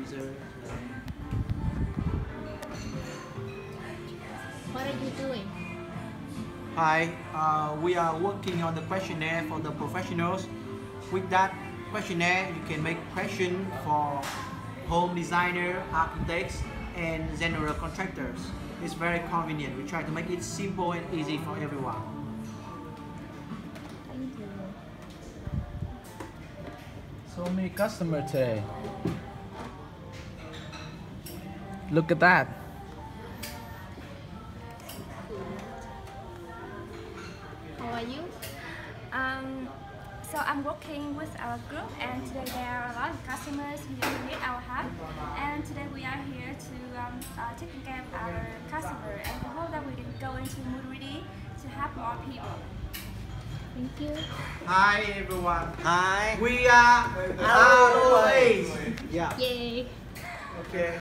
user. What are you doing? Hi, uh, we are working on the questionnaire for the professionals. With that questionnaire, you can make questions for home designer, architects, and general contractors. It's very convenient. We try to make it simple and easy for everyone. So many customer today. Look at that. How are you? Um, so I'm working with our group and today there are a lot of customers who need our help and today we are here to um, uh, take care of our customer and we hope that we can go into Muridi to help more people. Thank you. Hi everyone. Hi. We are always. Yeah. Yay. Okay.